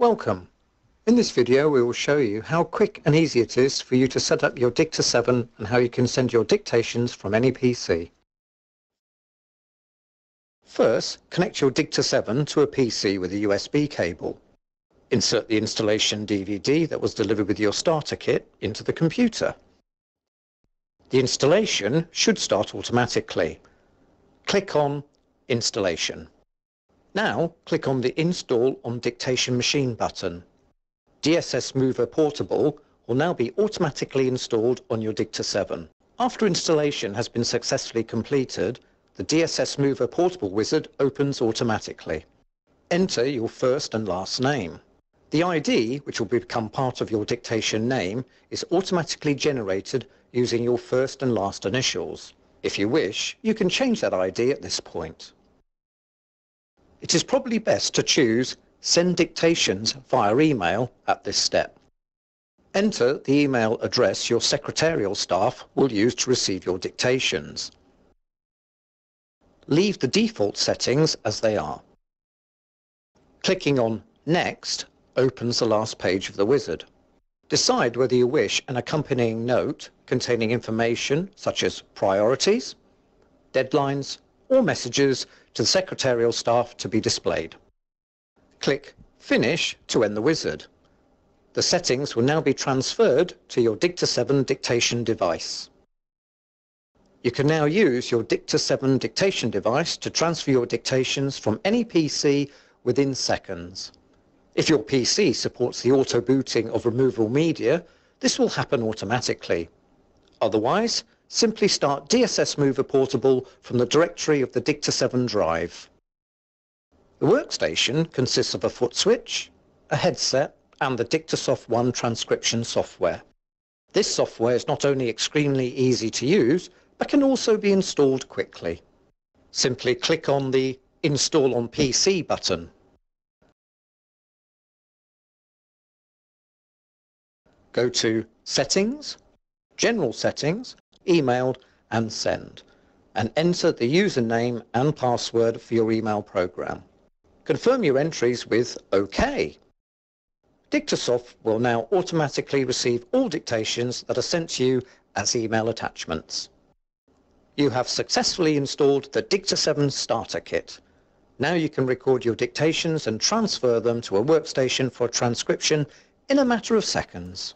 Welcome. In this video we will show you how quick and easy it is for you to set up your Digta 7 and how you can send your dictations from any PC. First, connect your Digta 7 to a PC with a USB cable. Insert the installation DVD that was delivered with your starter kit into the computer. The installation should start automatically. Click on Installation. Now click on the Install on Dictation Machine button. DSS Mover Portable will now be automatically installed on your Digta 7. After installation has been successfully completed, the DSS Mover Portable wizard opens automatically. Enter your first and last name. The ID, which will become part of your dictation name, is automatically generated using your first and last initials. If you wish, you can change that ID at this point. It is probably best to choose Send Dictations via email at this step. Enter the email address your secretarial staff will use to receive your dictations. Leave the default settings as they are. Clicking on Next opens the last page of the wizard. Decide whether you wish an accompanying note containing information such as priorities, deadlines, or messages to the secretarial staff to be displayed. Click Finish to end the wizard. The settings will now be transferred to your Digta 7 dictation device. You can now use your Digta 7 dictation device to transfer your dictations from any PC within seconds. If your PC supports the auto booting of removable media, this will happen automatically. Otherwise, simply start DSS Mover Portable from the directory of the Digta 7 drive. The workstation consists of a foot switch, a headset, and the DigtaSoft One transcription software. This software is not only extremely easy to use, but can also be installed quickly. Simply click on the Install on PC button. Go to Settings, General Settings, emailed and send and enter the username and password for your email program. Confirm your entries with OK. DigtaSoft will now automatically receive all dictations that are sent to you as email attachments. You have successfully installed the Digta 7 Starter Kit. Now you can record your dictations and transfer them to a workstation for transcription in a matter of seconds.